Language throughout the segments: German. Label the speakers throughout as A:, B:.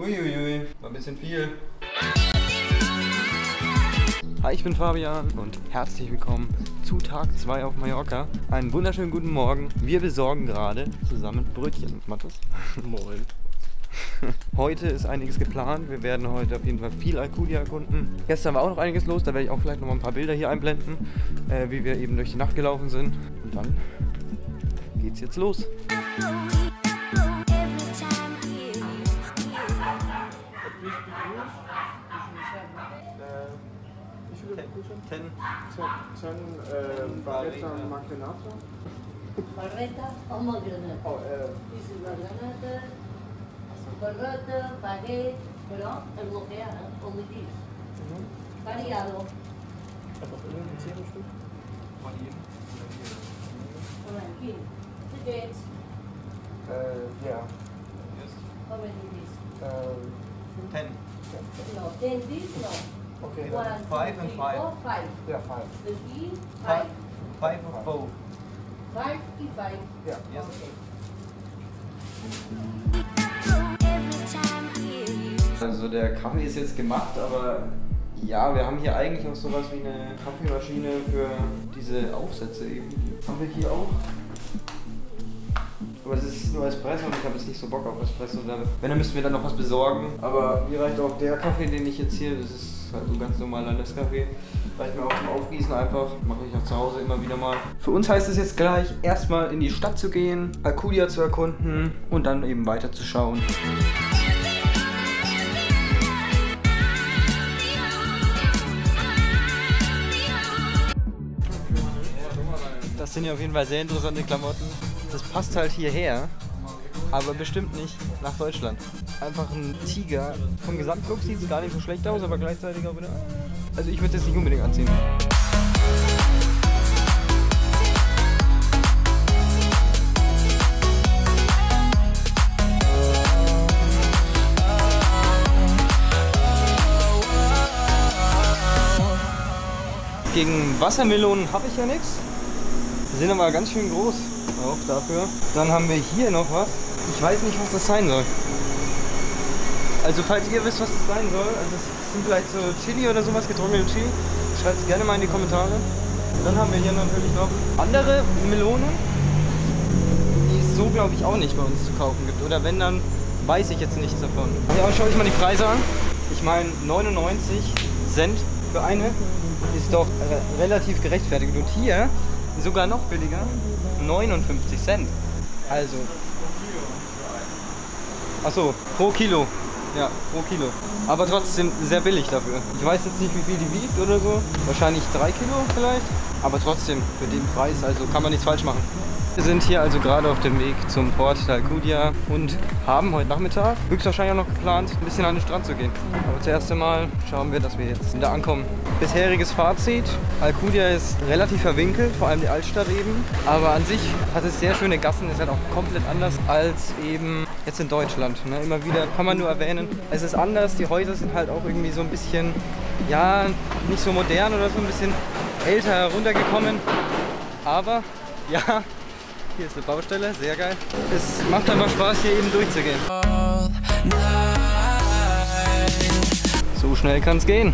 A: Uiuiui, war ein bisschen viel. Hi, ich bin Fabian und herzlich willkommen zu Tag 2 auf Mallorca. Einen wunderschönen guten Morgen. Wir besorgen gerade zusammen Brötchen. Mathis?
B: Moin.
A: Heute ist einiges geplant. Wir werden heute auf jeden Fall viel Alcudia erkunden. Gestern war auch noch einiges los. Da werde ich auch vielleicht noch mal ein paar Bilder hier einblenden, äh, wie wir eben durch die Nacht gelaufen sind. Und dann geht's jetzt los. ten,
B: Son, son barretas maquinatas.
C: Barretas o maquinatas.
B: Oh, eh.
C: barreta, eh, pagué, pero en lo que era, o me dice. Variado. Valentín. The date.
B: Uh, yeah. Yes.
C: How many days?
B: Uh,
A: ten.
C: No, ten days, no.
B: Okay.
C: One, two,
A: Five and
C: three,
A: five.
C: four, five.
B: Yeah, five.
C: The key,
A: Five.
C: five.
A: Five of both.
C: Five key, five.
B: Yeah.
A: Yes. Also der Kaffee ist jetzt gemacht, aber ja, wir haben hier eigentlich auch sowas wie eine Kaffeemaschine für diese Aufsätze eben. Haben wir hier auch. Aber es ist nur Espresso und ich habe jetzt nicht so Bock auf Espresso. Wenn, dann müssten wir dann noch was besorgen. Aber mir reicht auch der Kaffee, den ich jetzt hier, das ist halt so ganz normaler Nescafé. Reicht mir auch zum Aufgießen einfach. Mache ich auch zu Hause immer wieder mal. Für uns heißt es jetzt gleich, erstmal in die Stadt zu gehen, Alcudia zu erkunden und dann eben weiterzuschauen. Das sind ja auf jeden Fall sehr interessante Klamotten. Das passt halt hierher, aber bestimmt nicht nach Deutschland. Einfach ein Tiger. Vom Gesamtlook sieht es gar nicht so schlecht aus, aber gleichzeitig auch wieder. Also ich würde es nicht unbedingt anziehen. Gegen Wassermelonen habe ich ja nichts. Die sind aber ganz schön groß. Auch dafür. Dann haben wir hier noch was. Ich weiß nicht, was das sein soll. Also falls ihr wisst, was das sein soll, also es sind vielleicht so Chili oder sowas, getrocknete Chili, schreibt es gerne mal in die Kommentare. Dann haben wir hier natürlich noch andere Melonen, die es so glaube ich auch nicht bei uns zu kaufen gibt. Oder wenn, dann weiß ich jetzt nichts davon. Ja, schaue ich mal die Preise an. Ich meine 99 Cent für eine ist doch re relativ gerechtfertigt. Und hier sogar noch billiger, 59 Cent. Also. Achso, pro Kilo. Ja, pro Kilo. Aber trotzdem sehr billig dafür. Ich weiß jetzt nicht, wie viel die wiegt oder so. Wahrscheinlich 3 Kilo vielleicht. Aber trotzdem, für den Preis, also kann man nichts falsch machen. Wir sind hier also gerade auf dem Weg zum Port d'Alcudia und haben heute Nachmittag höchstwahrscheinlich auch noch geplant, ein bisschen an den Strand zu gehen. Aber zuerst einmal schauen wir, dass wir jetzt da ankommen. Bisheriges Fazit, Alcudia ist relativ verwinkelt, vor allem die Altstadt eben. Aber an sich hat es sehr schöne Gassen, ist halt auch komplett anders als eben jetzt in Deutschland. Ne? Immer wieder kann man nur erwähnen, es ist anders, die Häuser sind halt auch irgendwie so ein bisschen, ja, nicht so modern oder so ein bisschen älter heruntergekommen. Aber ja, hier ist eine Baustelle, sehr geil. Es macht einfach Spaß, hier eben durchzugehen. So schnell kann es gehen.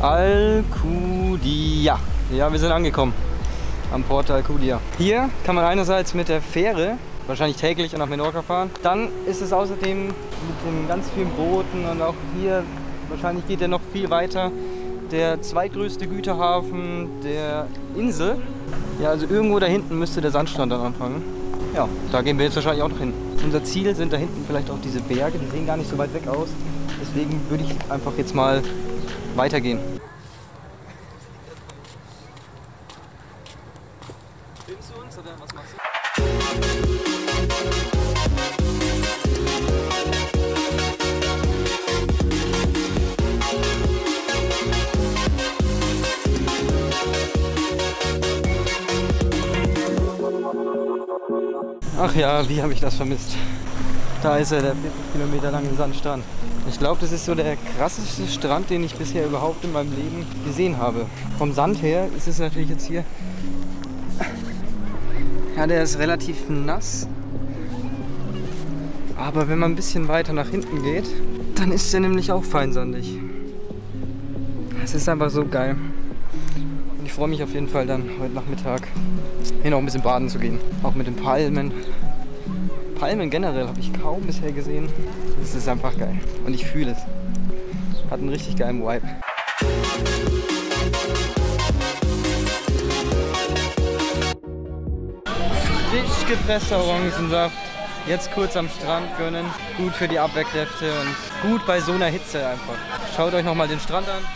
A: Alcudia. Ja, wir sind angekommen am Port Alcudia. Hier kann man einerseits mit der Fähre wahrscheinlich täglich nach Menorca fahren. Dann ist es außerdem mit den ganz vielen Booten und auch hier, wahrscheinlich geht er noch viel weiter, der zweitgrößte Güterhafen der Insel. Ja, also irgendwo da hinten müsste der Sandstrand dann anfangen. Ja, da gehen wir jetzt wahrscheinlich auch noch hin. Unser Ziel sind da hinten vielleicht auch diese Berge, die sehen gar nicht so weit weg aus. Deswegen würde ich einfach jetzt mal weitergehen. Filmst du uns oder was machst du? Ach ja, wie habe ich das vermisst? Da ist er, der 40 Kilometer lange Sandstrand. Ich glaube, das ist so der krasseste Strand, den ich bisher überhaupt in meinem Leben gesehen habe. Vom Sand her ist es natürlich jetzt hier. Ja, der ist relativ nass. Aber wenn man ein bisschen weiter nach hinten geht, dann ist der nämlich auch feinsandig. Es ist einfach so geil. Freue mich auf jeden Fall dann heute Nachmittag hier noch ein bisschen baden zu gehen. Auch mit den Palmen. Palmen generell habe ich kaum bisher gesehen. Das ist einfach geil. Und ich fühle es. Hat einen richtig geilen Vibe. Frisch gepresster Orangensaft. Jetzt kurz am Strand gönnen. Gut für die Abwehrkräfte und gut bei so einer Hitze einfach. Schaut euch nochmal den Strand an.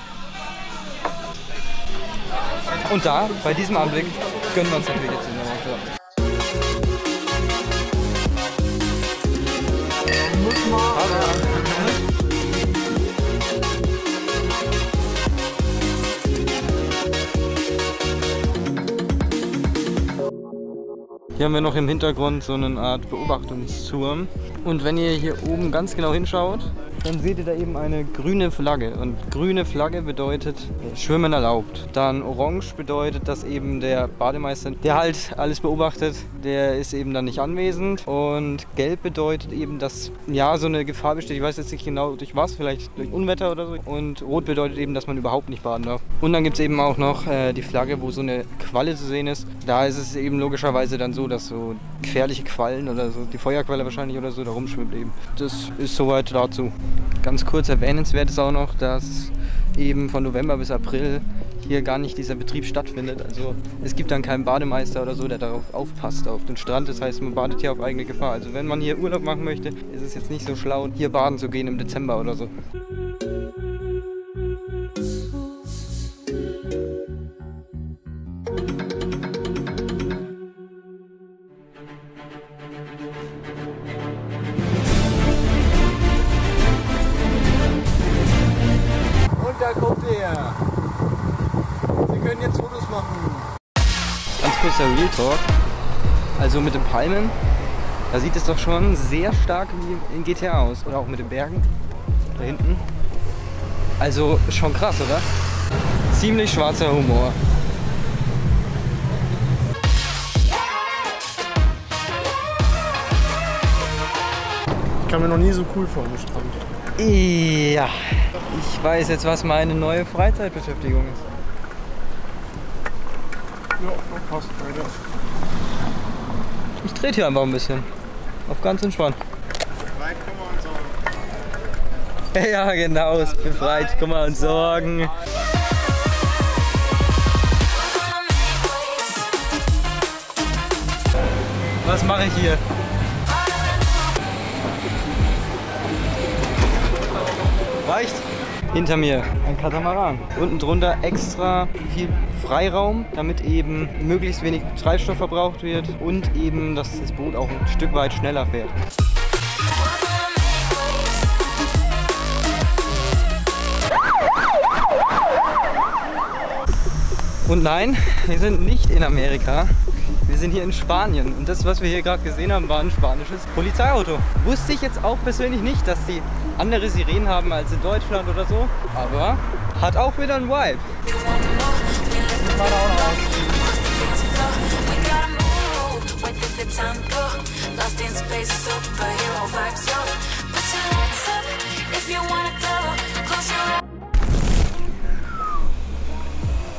A: Und da, bei diesem Anblick, gönnen wir uns natürlich jetzt den Orangensaft. Hier haben wir noch im Hintergrund so eine Art Beobachtungsturm. Und wenn ihr hier oben ganz genau hinschaut, dann seht ihr da eben eine grüne Flagge. Und grüne Flagge bedeutet Schwimmen erlaubt. Dann orange bedeutet, dass eben der Bademeister, der halt alles beobachtet, der ist eben dann nicht anwesend. Und gelb bedeutet eben, dass ja so eine Gefahr besteht. Ich weiß jetzt nicht genau durch was, vielleicht durch Unwetter oder so. Und rot bedeutet eben, dass man überhaupt nicht baden darf. Und dann gibt es eben auch noch äh, die Flagge, wo so eine Qualle zu sehen ist. Da ist es eben logischerweise dann so, dass so gefährliche Quallen oder so, die Feuerquelle wahrscheinlich oder so, da rumschwimmt eben. Das ist soweit dazu. Ganz kurz erwähnenswert ist auch noch, dass eben von November bis April hier gar nicht dieser Betrieb stattfindet. Also es gibt dann keinen Bademeister oder so, der darauf aufpasst, auf den Strand. Das heißt, man badet hier auf eigene Gefahr. Also wenn man hier Urlaub machen möchte, ist es jetzt nicht so schlau, hier baden zu gehen im Dezember oder so. Kurzer Real Talk. Also mit den Palmen, da sieht es doch schon sehr stark wie in GTA aus. Oder auch mit den Bergen da hinten. Also schon krass, oder? Ziemlich schwarzer Humor.
B: Ich kam mir noch nie so cool vor am Strand.
A: Ja, ich weiß jetzt, was meine neue Freizeitbeschäftigung ist.
B: Ja, passt weiter.
A: Ich trete hier einfach ein bisschen. Auf ganz entspannt.
B: Kommen wir uns auch.
A: Ja, genau, ist befreit. Kummer und Sorgen. Was mache ich hier? Reicht? Hinter mir ein Katamaran. Unten drunter extra viel Freiraum, damit eben möglichst wenig Treibstoff verbraucht wird und eben, dass das Boot auch ein Stück weit schneller fährt. Und nein, wir sind nicht in Amerika. Wir sind hier in Spanien. Und das, was wir hier gerade gesehen haben, war ein spanisches Polizeiauto. Wusste ich jetzt auch persönlich nicht, dass die andere Sirenen haben als in Deutschland oder so. Aber hat auch wieder einen Vibe.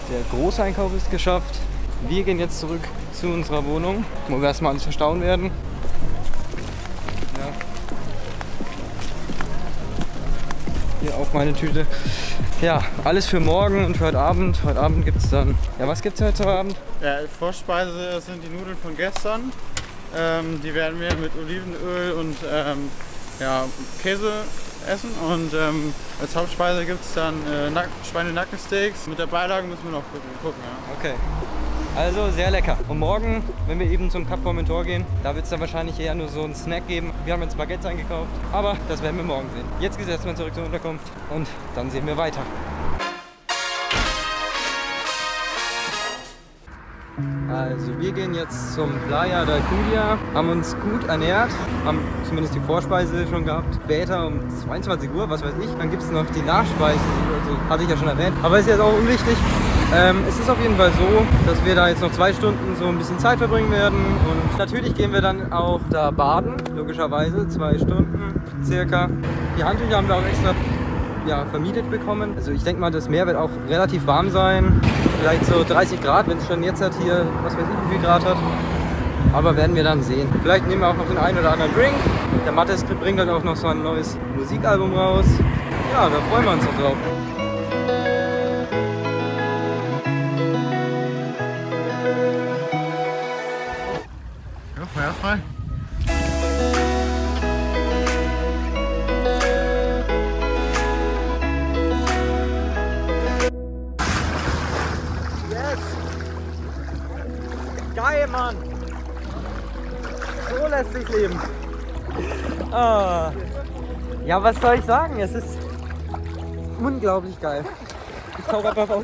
A: Der Großeinkauf ist geschafft. Wir gehen jetzt zurück zu unserer Wohnung, wo wir erstmal alles verstauen werden. Meine Tüte. Ja, alles für morgen und für heute Abend. Heute Abend gibt es dann. Ja, was gibt es heute Abend?
B: Ja, Vorspeise sind die Nudeln von gestern. Ähm, die werden wir mit Olivenöl und ähm, ja, Käse essen. Und ähm, als Hauptspeise gibt es dann äh, Nack Schweinenackensteaks. Mit der Beilage müssen wir noch gucken. Ja.
A: Okay. Also sehr lecker. Und morgen, wenn wir eben zum Cap Formentor gehen, da wird es dann wahrscheinlich eher nur so einen Snack geben. Wir haben jetzt Baguettes eingekauft, aber das werden wir morgen sehen. Jetzt geht es erstmal zurück zur Unterkunft und dann sehen wir weiter. Also wir gehen jetzt zum Playa del Cudia, haben uns gut ernährt, haben zumindest die Vorspeise schon gehabt. Später um 22 Uhr, was weiß ich, dann gibt es noch die Nachspeise, also hatte ich ja schon erwähnt, aber ist jetzt auch unwichtig. Ähm, es ist auf jeden Fall so, dass wir da jetzt noch zwei Stunden so ein bisschen Zeit verbringen werden. Und natürlich gehen wir dann auch da baden, logischerweise, zwei Stunden circa. Die Handtücher haben wir auch extra ja, vermietet bekommen. Also ich denke mal, das Meer wird auch relativ warm sein. Vielleicht so 30 Grad, wenn es schon jetzt hat hier, was weiß ich, wie viel Grad hat. Aber werden wir dann sehen. Vielleicht nehmen wir auch noch den einen oder anderen Drink. Der Mattes bringt halt auch noch so ein neues Musikalbum raus. Ja, da freuen wir uns noch drauf. Geil, Mann! So lässt sich leben. Ah. Ja, was soll ich sagen? Es ist unglaublich geil. Ich tauche einfach auf.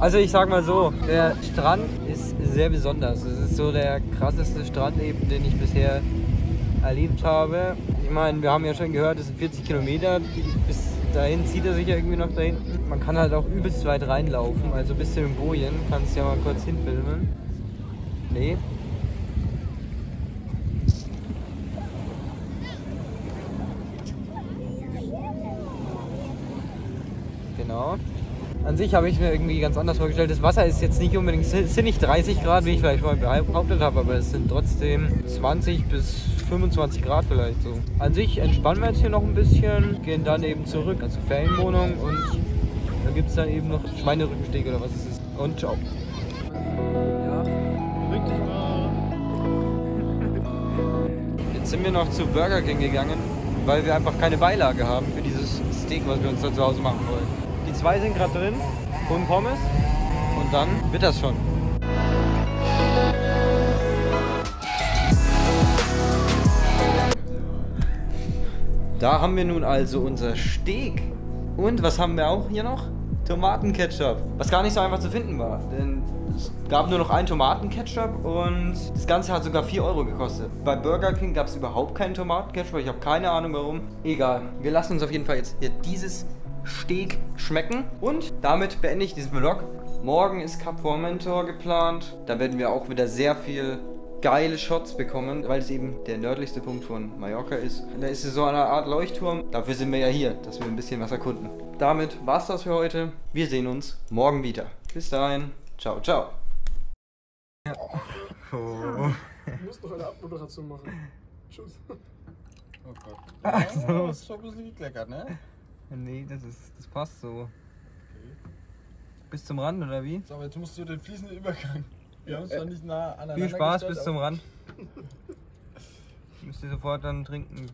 A: Also ich sag mal so, der Strand ist sehr besonders. Es ist so der krasseste Strand eben, den ich bisher erlebt habe. Meine, wir haben ja schon gehört, es sind 40 Kilometer. Bis dahin zieht er sich ja irgendwie noch da hinten. Man kann halt auch übelst weit reinlaufen, also bis zu den Bojen. Kannst ja mal kurz hinfilmen. Nee. Genau. An sich habe ich mir irgendwie ganz anders vorgestellt. Das Wasser ist jetzt nicht unbedingt, es sind nicht 30 Grad, wie ich vielleicht mal behauptet habe, aber es sind trotzdem 20 bis 25 Grad vielleicht so. An sich entspannen wir jetzt hier noch ein bisschen, gehen dann eben zurück zur Ferienwohnung und da gibt es dann eben noch Schweinerückensteg oder was es ist. Und ciao.
B: Richtig mal.
A: Jetzt sind wir noch zu Burger King gegangen, weil wir einfach keine Beilage haben für dieses Steak, was wir uns da zu Hause machen wollen. Die zwei sind gerade drin, holen Pommes und dann wird das schon. Da haben wir nun also unser Steak. Und was haben wir auch hier noch? Tomatenketchup. Was gar nicht so einfach zu finden war. Denn es gab nur noch einen Tomatenketchup und das Ganze hat sogar 4 Euro gekostet. Bei Burger King gab es überhaupt keinen Tomatenketchup. Ich habe keine Ahnung warum. Egal. Wir lassen uns auf jeden Fall jetzt hier dieses Steak schmecken. Und damit beende ich diesen Vlog. Morgen ist Cap Formentor geplant. Da werden wir auch wieder sehr viel geile Shots bekommen, weil es eben der nördlichste Punkt von Mallorca ist. Da ist es so eine Art Leuchtturm. Dafür sind wir ja hier, dass wir ein bisschen was erkunden. Damit war's das für heute. Wir sehen uns morgen wieder. Bis dahin. Ciao, ciao.
D: Du musst noch eine Abmoderation machen. Tschüss.
B: Oh Gott.
A: Ach so.
B: Ja, ist schon ein bisschen gekleckert, ne?
A: Nee, das ist. das passt so. Bis zum Rand, oder wie?
D: So, aber jetzt musst du den fließenden Übergang. Wir haben uns zwar nicht nah aneinander
A: Viel Spaß bis zum Rand. Müsst ihr sofort dann trinken